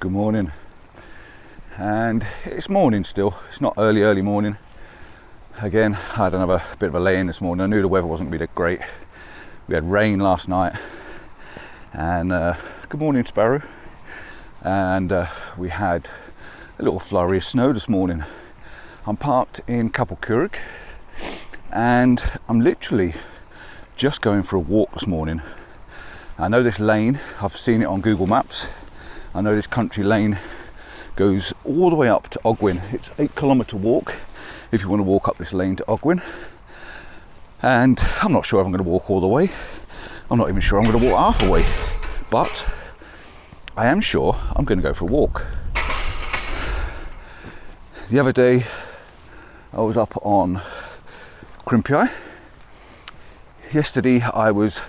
Good morning. And it's morning still. It's not early, early morning. Again, I had another bit of a lay in this morning. I knew the weather wasn't going to be that great. We had rain last night. And uh, good morning, Sparrow. And uh, we had a little flurry of snow this morning. I'm parked in Capel Curig and I'm literally just going for a walk this morning. I know this lane, I've seen it on Google Maps. I know this country lane goes all the way up to Ogwen. It's eight kilometre walk if you want to walk up this lane to Ogwen. And I'm not sure if I'm going to walk all the way. I'm not even sure I'm going to walk half the way. But I am sure I'm going to go for a walk. The other day I was up on Crimpiau. Yesterday I was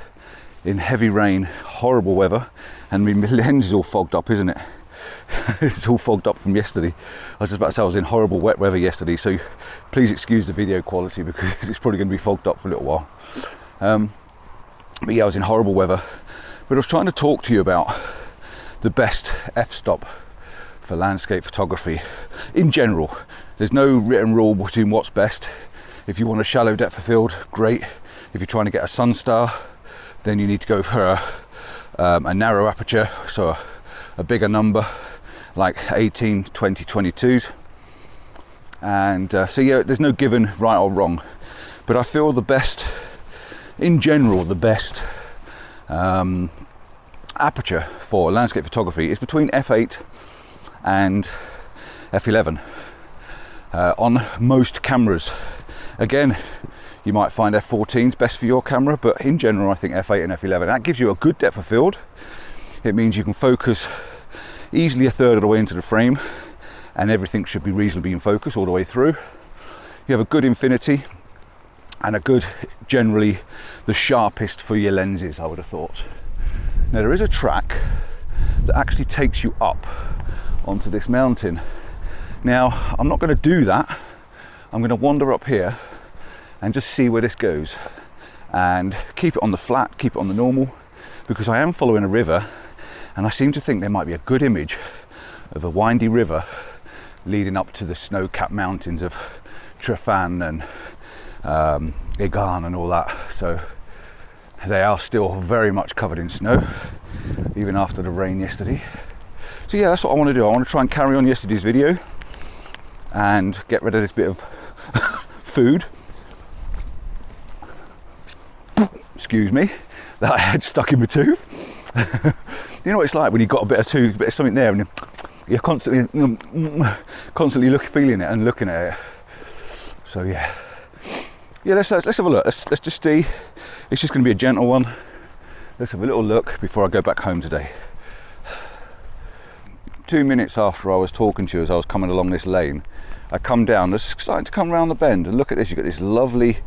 in heavy rain, horrible weather, and my lens is all fogged up, isn't it? it's all fogged up from yesterday. I was just about to say I was in horrible wet weather yesterday, so please excuse the video quality because it's probably going to be fogged up for a little while. Um, but yeah, I was in horrible weather. But I was trying to talk to you about the best f-stop for landscape photography in general. There's no written rule between what's best. If you want a shallow depth of field, great. If you're trying to get a sun star, then you need to go for a, um, a narrow aperture, so a, bigger number, like 18, 20, 22s. And uh, so yeah, there's no given right or wrong, but I feel the best, in general, the best um, aperture for landscape photography is between f8 and f11 uh, on most cameras. Again, you might find f14 is best for your camera, but in general, I think f8 and f11. That gives you a good depth of field. It means you can focus easily a third of the way into the frame and everything should be reasonably in focus all the way through. You have a good infinity and a good, generally the sharpest for your lenses, I would have thought. Now there is a track that actually takes you up onto this mountain. Now, I'm not going to do that. I'm going to wander up here and just see where this goes and keep it on the flat, keep it on the normal, because I am following a river and I seem to think there might be a good image of a windy river leading up to the snow-capped mountains of Tryfan and um, Egan and all that. So they are still very much covered in snow, even after the rain yesterday. So yeah, that's what I want to do. I want to try and carry on yesterday's video and get rid of this bit of food excuse me, that I had stuck in my tooth. you know what it's like when you've got a bit of tooth, a bit of something there, and you're constantly, mm, mm, mm, constantly look, feeling it and looking at it. So yeah, yeah. Let's let's have a look. Let's let's just see. It's just going to be a gentle one. Let's have a little look before I go back home today. Two minutes after I was talking to you as I was coming along this lane, I come down, it's starting to come around the bend and look at this, you've got this lovely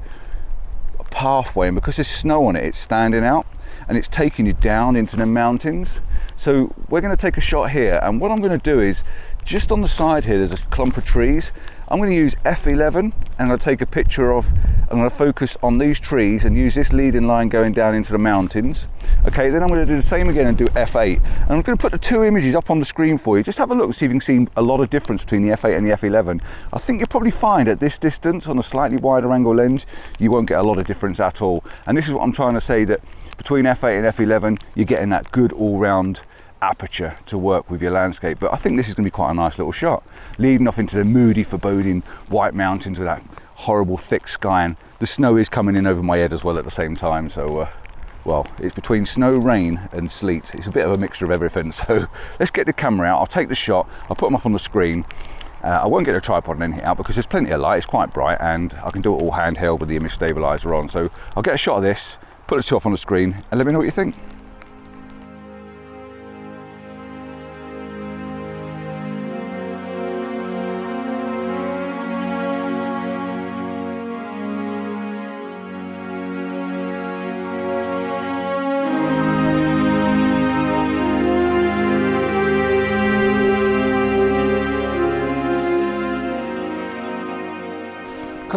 pathway and because there's snow on it it's standing out and it's taking you down into the mountains. So we're going to take a shot here and what I'm going to do is just on the side here there's a clump of trees I'm going to use f11 and I'll take a picture of I'm going to focus on these trees and use this leading line going down into the mountains. Okay then I'm going to do the same again and do f8 and I'm going to put the two images up on the screen for you. Just have a look and see if you can see a lot of difference between the f8 and the f11 I think you'll probably find at this distance on a slightly wider angle lens you won't get a lot of difference at all. And this is what I'm trying to say that between f8 and f11 you're getting that good all-round aperture to work with your landscape but I think this is going to be quite a nice little shot. Leading off into the moody foreboding white mountains with that horrible thick sky and the snow is coming in over my head as well at the same time so uh, well it's between snow rain and sleet. It's a bit of a mixture of everything so let's get the camera out. I'll take the shot. I'll put them up on the screen. Uh, I won't get a tripod and anything out because there's plenty of light. It's quite bright and I can do it all handheld with the image stabilizer on. So I'll get a shot of this put two up on the screen and let me know what you think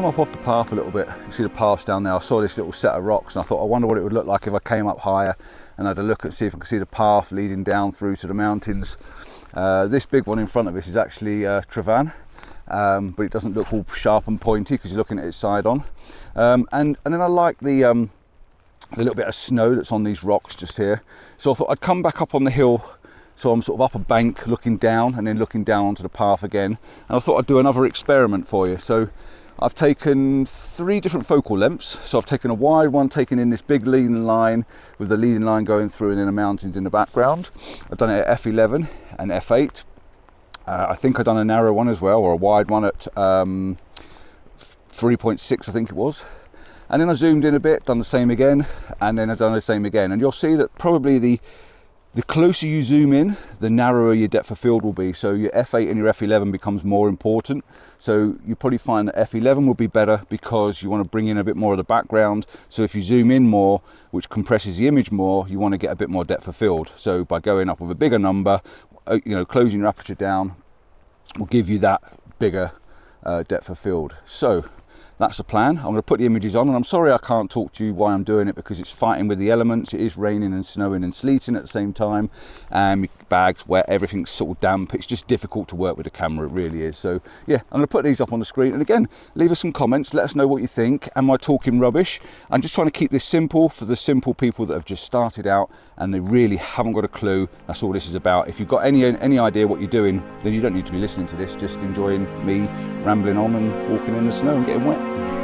up off the path a little bit. You see the path down there. I saw this little set of rocks and I thought, I wonder what it would look like if I came up higher and had a look and see if I could see the path leading down through to the mountains. Uh, this big one in front of us is actually uh, Tryfan, um, but it doesn't look all sharp and pointy because you're looking at its side on. Um, and, and then I like the, um, the little bit of snow that's on these rocks just here. So I thought I'd come back up on the hill so I'm sort of up a bank looking down and then looking down onto the path again. And I thought I'd do another experiment for you. So I've taken three different focal lengths. So I've taken a wide one, taken in this big leading line with the leading line going through and then the mountains in the background. I've done it at f11 and f8. Uh, I think I've done a narrow one as well, or a wide one at um, 3.6, I think it was. And then I zoomed in a bit, done the same again, and then I've done the same again. And you'll see that probably the the closer you zoom in, the narrower your depth of field will be. So your f8 and your f11 becomes more important. So you probably find that f11 will be better because you want to bring in a bit more of the background. So if you zoom in more, which compresses the image more, you want to get a bit more depth of field. So by going up with a bigger number, uh, you know, closing your aperture down will give you that bigger uh, depth of field. So that's the plan. I'm going to put the images on and I'm sorry I can't talk to you why I'm doing it because it's fighting with the elements. It is raining and snowing and sleeting at the same time um, bags wet, everything's sort of damp. It's just difficult to work with the camera, it really is. So yeah, I'm to put these up on the screen and again, leave us some comments, let us know what you think. Am I talking rubbish? I'm just trying to keep this simple for the simple people that have just started out and they really haven't got a clue. That's all this is about. If you've got any, any idea what you're doing, then you don't need to be listening to this, just enjoying me rambling on and walking in the snow and getting wet.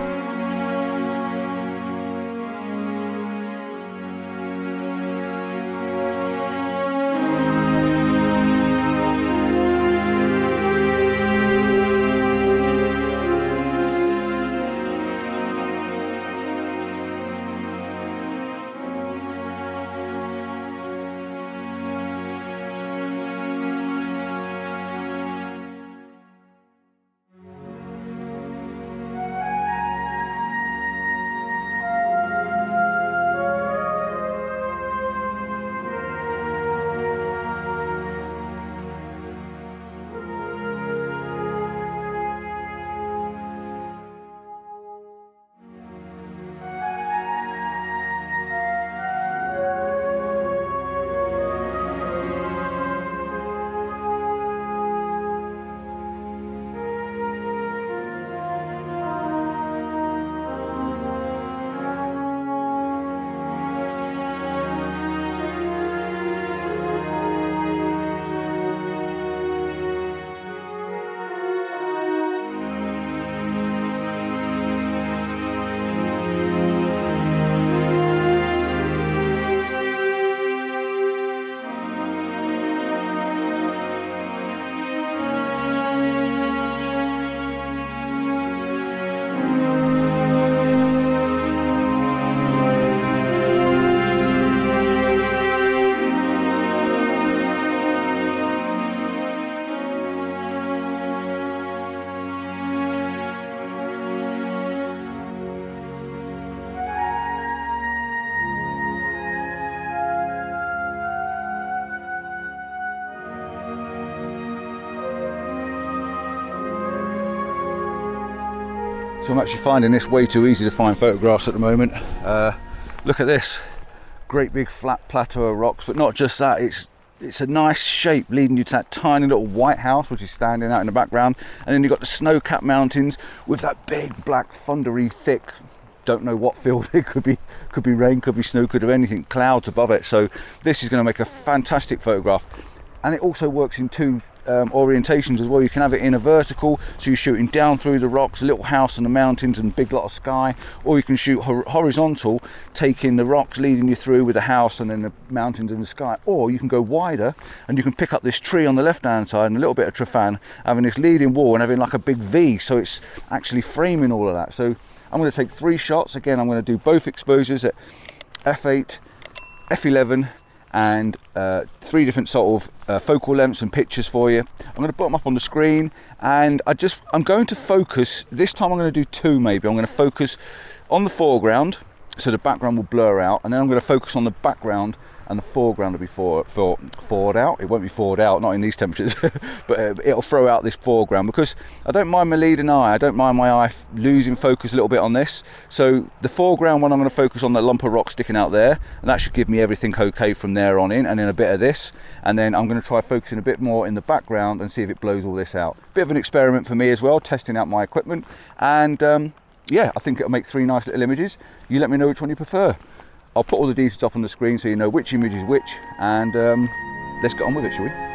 I'm actually finding this way too easy to find photographs at the moment. Uh, look at this, great big flat plateau of rocks, but not just that, it's it's a nice shape leading you to that tiny little white house which is standing out in the background. And then you've got the snow-capped mountains with that big black thundery thick don't know what field it could be could be rain could be snow could be anything clouds above it. So this is going to make a fantastic photograph. And it also works in two um, orientations as well. You can have it in a vertical, so you're shooting down through the rocks, a little house in the mountains and big lot of sky, or you can shoot horizontal, taking the rocks leading you through with the house and then the mountains and the sky. Or you can go wider and you can pick up this tree on the left hand side and a little bit of Tryfan, having this leading wall and having like a big V, so it's actually framing all of that. So I'm going to take three shots. Again, I'm going to do both exposures at f8, f11 and uh, three different sort of uh, focal lengths and pictures for you. I'm going to put them up on the screen and I just I'm going to focus this time I'm going to do two maybe I'm going to focus on the foreground so the background will blur out and then I'm going to focus on the background and the foreground will be for, for, forward out. It won't be forward out, not in these temperatures, but uh, it'll throw out this foreground because I don't mind my leading eye. I don't mind my eye losing focus a little bit on this. So the foreground one, I'm going to focus on the lump of rock sticking out there, and that should give me everything okay from there on in, and then a bit of this, and then I'm going to try focusing a bit more in the background and see if it blows all this out. Bit of an experiment for me as well, testing out my equipment, and um, yeah, I think it'll make three nice little images. You let me know which one you prefer. I'll put all the details up on the screen so you know which image is which and um, let's get on with it, shall we?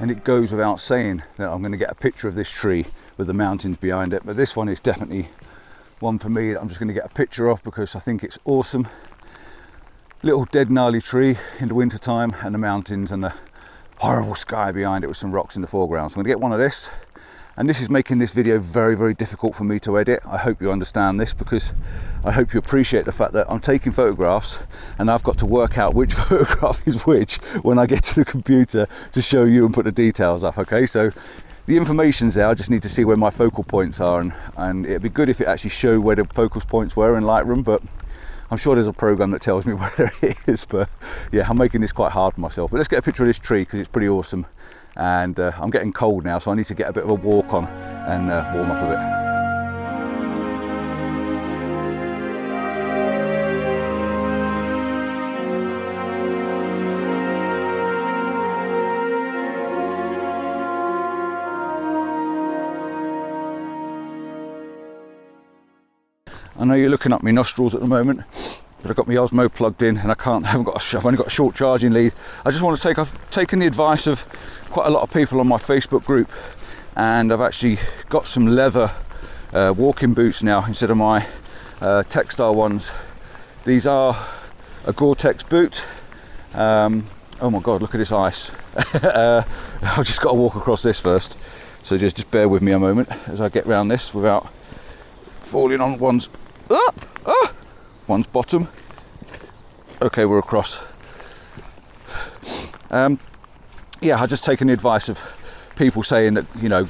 And it goes without saying that I'm going to get a picture of this tree with the mountains behind it but this one is definitely one for me that I'm just going to get a picture of because I think it's awesome. Little dead gnarly tree in the winter time and the mountains and the horrible sky behind it with some rocks in the foreground. So I'm going to get one of this and this is making this video very very difficult for me to edit. I hope you understand this because i hope you appreciate the fact that i'm taking photographs and i've got to work out which photograph is which when i get to the computer to show you and put the details up okay? So the information's there. I just need to see where my focal points are and, and it'd be good if it actually showed where the focus points were in lightroom but I'm sure there's a program that tells me where it is, but yeah, I'm making this quite hard for myself. But let's get a picture of this tree because it's pretty awesome and uh, I'm getting cold now so I need to get a bit of a walk on and uh, warm up a bit. Know you're looking at my nostrils at the moment but I've got my Osmo plugged in and I can't, I haven't got, a, I've only got a short charging lead. I just want to take, I've taken the advice of quite a lot of people on my Facebook group and I've actually got some leather uh, walking boots now instead of my uh, textile ones. These are a Gore-Tex boot. Um, oh my God, look at this ice. uh, I've just got to walk across this first. So just, just bear with me a moment as I get around this without falling on one's, ah, ah, one's bottom. Okay, we're across. Um, yeah, I just taken the advice of people saying that you know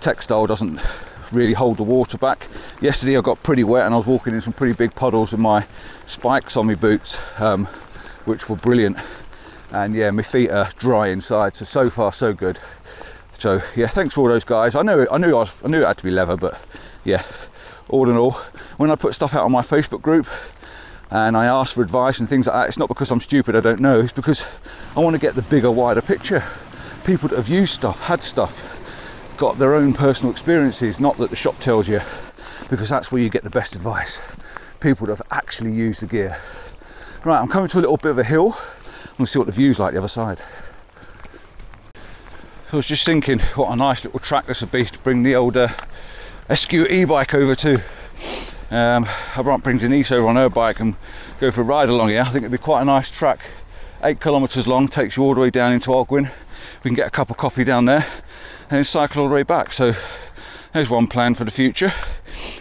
textile doesn't really hold the water back. Yesterday I got pretty wet and I was walking in some pretty big puddles with my spikes on my boots, um, which were brilliant. And yeah, my feet are dry inside, so so far so good. So yeah, thanks for all those guys. I knew I knew I, was, I knew it had to be leather, but yeah, all in all, when I put stuff out on my Facebook group, and I ask for advice and things like that, it's not because I'm stupid, I don't know, it's because I want to get the bigger, wider picture. People that have used stuff, had stuff, got their own personal experiences, not that the shop tells you, because that's where you get the best advice. People that have actually used the gear. Right, I'm coming to a little bit of a hill. Gonna see what the view's like the other side. I was just thinking, what a nice little track this would be to bring the older uh, SQ e-bike over to. Um, I might bring Denise over on her bike and go for a ride along here. I think it'd be quite a nice track. Eight kilometres long, takes you all the way down into Ogwen. We can get a cup of coffee down there and then cycle all the way back. So there's one plan for the future.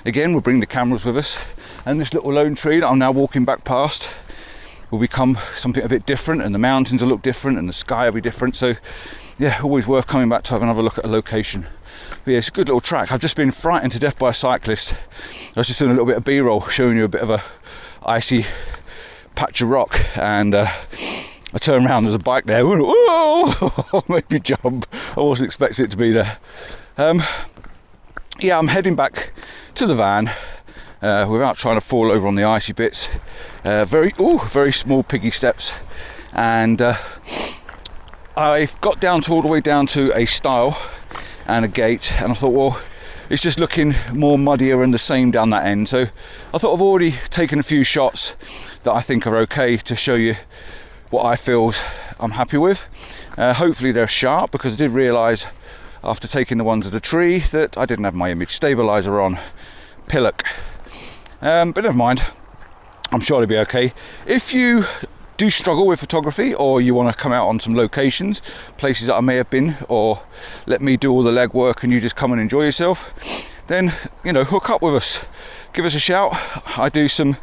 Again, we'll bring the cameras with us. And this little lone tree that I'm now walking back past will become something a bit different and the mountains will look different and the sky will be different. So yeah, always worth coming back to have another look at a location. But yeah, it's a good little track. I've just been frightened to death by a cyclist. I was just doing a little bit of B-roll, showing you a bit of a icy patch of rock and uh, I turned around, there's a bike there. Whoa! Made me jump. I wasn't expecting it to be there. Um, yeah, I'm heading back to the van uh, without trying to fall over on the icy bits. Uh, very, oh, very small piggy steps, and uh, I've got down to all the way down to a stile and a gate, and I thought, well, it's just looking more muddier and the same down that end. So I thought I've already taken a few shots that I think are okay to show you what I feel I'm happy with. Uh, hopefully they're sharp because I did realise after taking the ones at the tree that I didn't have my image stabilizer on pillock. Um, but never mind, I'm sure it'll be okay. If you do struggle with photography or you want to come out on some locations, places that I may have been, or let me do all the legwork and you just come and enjoy yourself, then you know, hook up with us. Give us a shout. I do some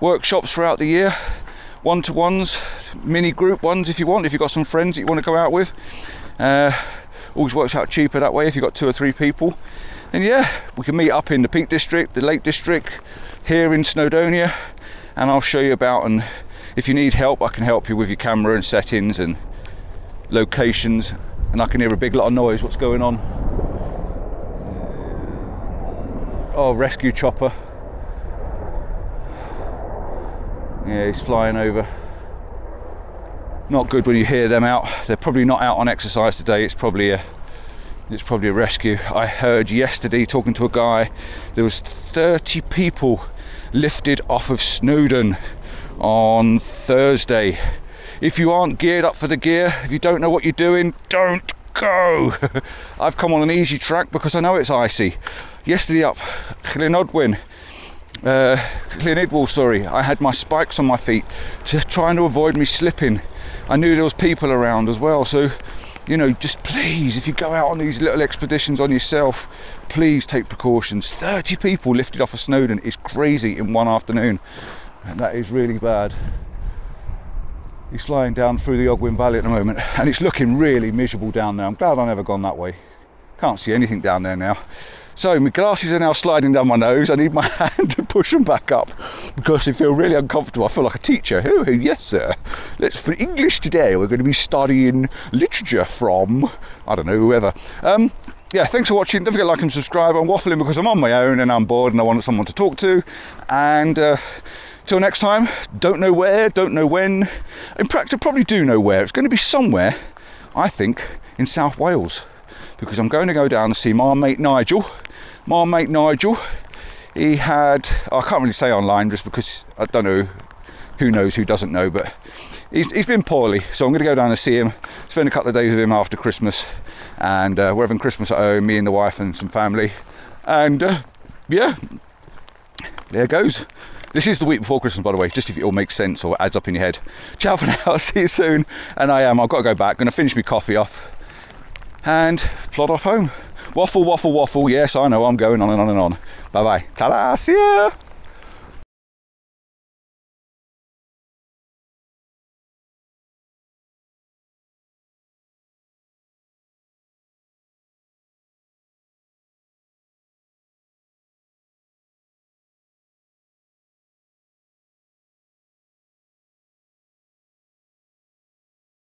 workshops throughout the year, one-to-ones, mini group ones if you want, if you've got some friends that you want to go out with. Uh, always works out cheaper that way if you've got two or three people. And yeah, we can meet up in the Peak District, the Lake District, here in Snowdonia, and I'll show you about and if you need help, I can help you with your camera and settings and locations. And I can hear a big lot of noise. What's going on? Oh, rescue chopper. Yeah, he's flying over. Not good when you hear them out. They're probably not out on exercise today. It's probably a it's probably a rescue. I heard yesterday talking to a guy, there was 30 people lifted off of Snowdon on Thursday. If you aren't geared up for the gear, if you don't know what you're doing, don't go. I've come on an easy track because I know it's icy. Yesterday up Llyn Ogwen, uh, Llyn Idwal, sorry, I had my spikes on my feet to trying to avoid me slipping. I knew there was people around as well, so you know, just please, if you go out on these little expeditions on yourself, please take precautions. 30 people lifted off of Snowdon is crazy in one afternoon and that is really bad. He's flying down through the Ogwen Valley at the moment and it's looking really miserable down there. I'm glad I've never gone that way. Can't see anything down there now. So my glasses are now sliding down my nose. I need my hand to push them back up because they feel really uncomfortable. I feel like a teacher. Oh, yes, sir. Let's for English today. We're going to be studying literature from I don't know whoever. Um, yeah, thanks for watching. Don't forget to like and subscribe. I'm waffling because I'm on my own and I'm bored and I want someone to talk to. And uh, Till next time, don't know where, don't know when. In fact, I probably do know where. It's going to be somewhere, I think, in South Wales. Because I'm going to go down and see my mate Nigel. My mate Nigel, he had, I can't really say online just because I don't know who knows who doesn't know, but he's, he's been poorly. So I'm going to go down and see him, spend a couple of days with him after Christmas. And uh, we're having Christmas at home, me and the wife and some family. And uh, yeah, there goes. This is the week before Christmas, by the way, just if it all makes sense or adds up in your head. Ciao for now, see you soon. And I am, I've got to go back, gonna finish my coffee off and plod off home. Waffle, waffle, waffle. Yes, I know, I'm going on and on and on. Bye bye. Ta-da, see ya.